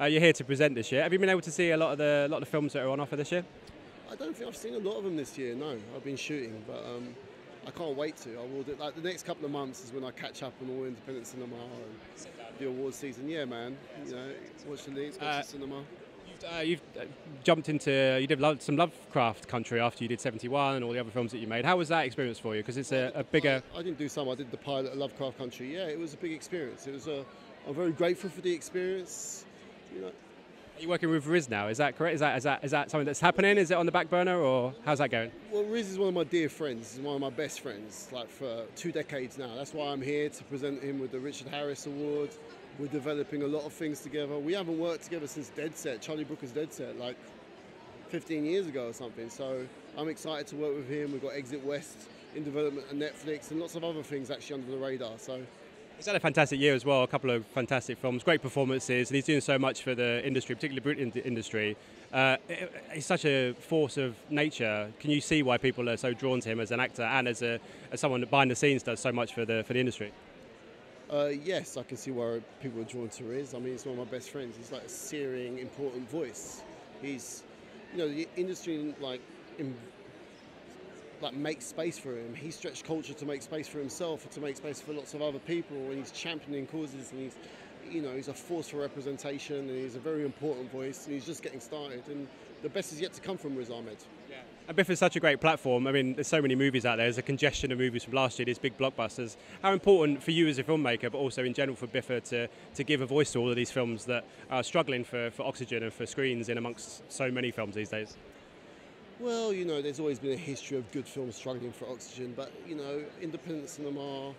Uh, you're here to present this year. Have you been able to see a lot of the lot of the films that are on offer this year? I don't think I've seen a lot of them this year. No, I've been shooting, but um, I can't wait to. I will do, like the next couple of months is when I catch up on all independent cinema and the award season. Yeah, man. You know, watch the leads, watch Uh, the cinema. Uh, you've uh, jumped into you did lo- some Lovecraft Country after you did 71 and all the other films that you made. How was that experience for you? Because it's a, a bigger. I didn't do some. I did the pilot of Lovecraft Country. Yeah, it was a big experience. It was a. I'm very grateful for the experience. You know, Are you working with Riz now? Is that correct? Is that is that is that something that's happening? Is it on the back burner or how's that going? Well, Riz is one of my dear friends. He's one of my best friends, like for two decades now. That's why I'm here to present him with the Richard Harris Award. We're developing a lot of things together. We haven't worked together since Dead Set, Charlie Brooker's Dead Set, like 15 years ago or something. So I'm excited to work with him. We've got Exit West in development and Netflix and lots of other things actually under the radar. So He's had a fantastic year as well. A couple of fantastic films, great performances, and he's doing so much for the industry, particularly British in- industry. Uh, he's such a force of nature. Can you see why people are so drawn to him as an actor and as a as someone that behind the scenes does so much for the for the industry? Uh, yes, I can see why people are drawn to Riz. I mean, he's one of my best friends. He's like a searing, important voice. He's, you know, the industry like, in, like makes space for him. He stretched culture to make space for himself, to make space for lots of other people, and he's championing causes. And he's, you know, he's a force for representation, and he's a very important voice. And he's just getting started. And the best is yet to come from Riz Ahmed. And Biff is such a great platform. I mean, there's so many movies out there. There's a congestion of movies from last year, these big blockbusters. How important for you as a filmmaker, but also in general for BIFA to, to give a voice to all of these films that are struggling for, for oxygen and for screens in amongst so many films these days? Well, you know, there's always been a history of good films struggling for oxygen, but you know, independent cinema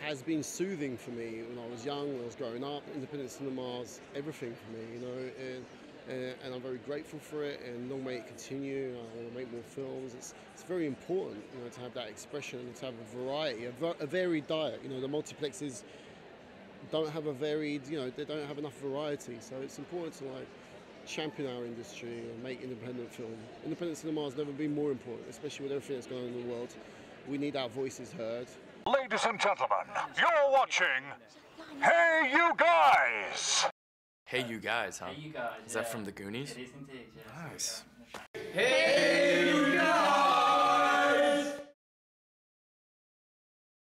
has been soothing for me when I was young, when I was growing up. Independent cinema's everything for me, you know, and, and, and I'm very grateful for it. And long may it continue. I want to make more films. It's it's very important, you know, to have that expression and to have a variety, a, a varied diet. You know, the multiplexes don't have a varied, you know, they don't have enough variety. So it's important to like champion our industry and make independent film. Independent cinema has never been more important, especially with everything that's going on in the world. We need our voices heard. Ladies and gentlemen, you're watching HeyUGuys! Hey, you guys, huh? Hey, you guys. Is that from the Goonies? It is indeed, yeah. Nice. Hey, you guys.